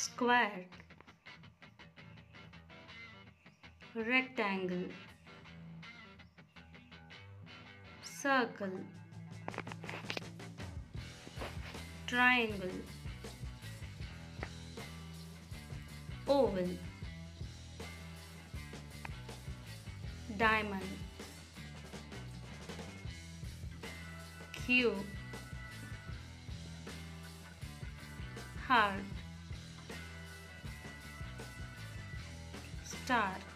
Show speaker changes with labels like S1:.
S1: square rectangle circle triangle oval diamond cube heart star